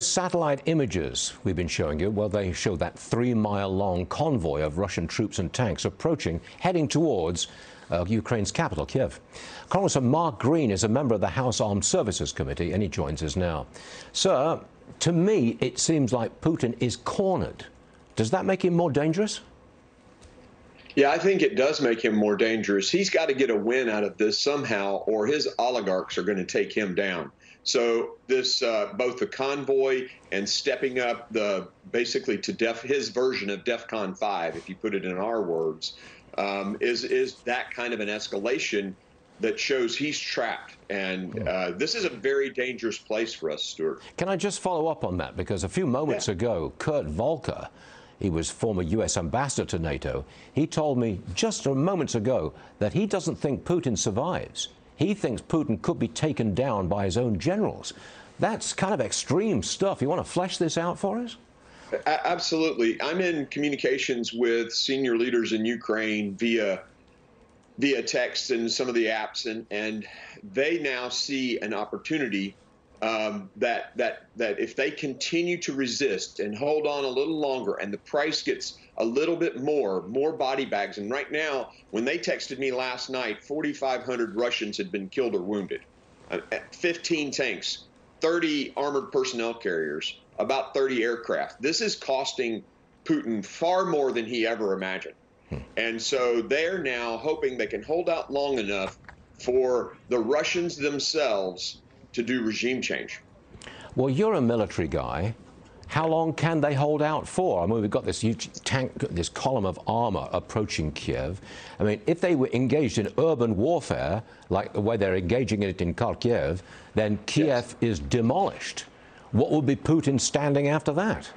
Satellite images we've been showing you, well, they show that three mile long convoy of Russian troops and tanks approaching, heading towards uh, Ukraine's capital, Kiev. Congressman Mark Green is a member of the House Armed Services Committee, and he joins us now. Sir, to me, it seems like Putin is cornered. Does that make him more dangerous? Yeah, I think it does make him more dangerous. He's got to get a win out of this somehow, or his oligarchs are going to take him down. So this, uh, both the convoy and stepping up the basically to def his version of DEFCON five, if you put it in our words, um, is is that kind of an escalation that shows he's trapped. And uh, this is a very dangerous place for us, Stuart. Can I just follow up on that? Because a few moments yeah. ago, Kurt Volker, he was former U.S. ambassador to NATO, he told me just a moments ago that he doesn't think Putin survives. He thinks Putin could be taken down by his own generals. That's kind of extreme stuff. You want to flesh this out for us? Absolutely. I'm in communications with senior leaders in Ukraine via via text and some of the apps, and and they now see an opportunity um, that that that if they continue to resist and hold on a little longer, and the price gets a little bit more, more body bags. And right now, when they texted me last night, 4,500 Russians had been killed or wounded, uh, 15 tanks, 30 armored personnel carriers, about 30 aircraft. This is costing Putin far more than he ever imagined. Hmm. And so they're now hoping they can hold out long enough for the Russians themselves to do regime change. Well, you're a military guy. How long can they hold out for? I mean, we've got this huge tank, this column of armor approaching Kiev. I mean, if they were engaged in urban warfare, like the way they're engaging it in Kharkiv, then Kiev yes. is demolished. What would be Putin standing after that?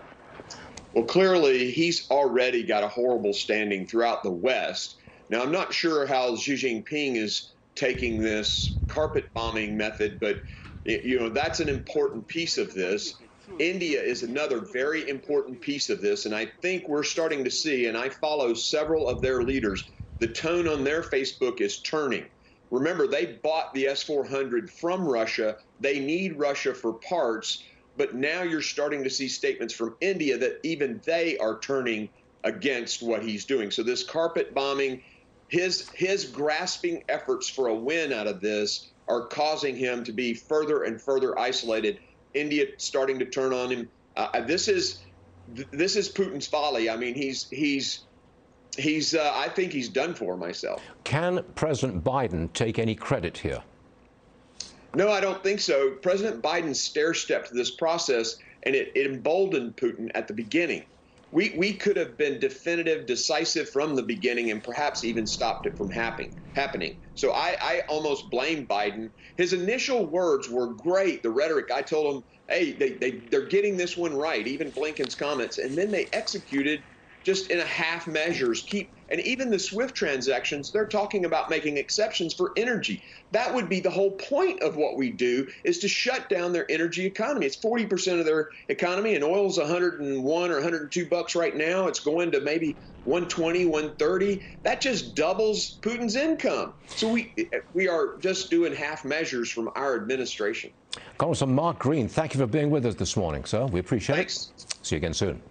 Well, clearly, he's already got a horrible standing throughout the West. Now, I'm not sure how Xi Jinping is taking this carpet bombing method, but you know that's an important piece of this. India is another very important piece of this, and I think we're starting to see, and I follow several of their leaders, the tone on their Facebook is turning. Remember, they bought the S 400 from Russia. They need Russia for parts, but now you're starting to see statements from India that even they are turning against what he's doing. So, this carpet bombing, his, his grasping efforts for a win out of this are causing him to be further and further isolated. India starting to turn on him. Uh, this is this is Putin's folly. I mean, he's he's he's. Uh, I think he's done for myself. Can President Biden take any credit here? No, I don't think so. President Biden stair stepped this process, and it, it emboldened Putin at the beginning we, we could have been definitive, decisive from the beginning, and perhaps even stopped it from happening. Happening. So I, I almost blame Biden. His initial words were great. The rhetoric. I told him, hey, they, they they're getting this one right. Even Blinken's comments, and then they executed just in a half measures keep and even the swift transactions they're talking about making exceptions for energy. That would be the whole point of what we do is to shut down their energy economy. It's 40% of their economy and oil's 101 or 102 bucks right now. It's going to maybe 120 130 that just doubles putin's income. So we we are just doing half measures from our administration. Congressman mark green thank you for being with us this morning sir. We appreciate Thanks. it see you again soon